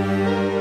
Música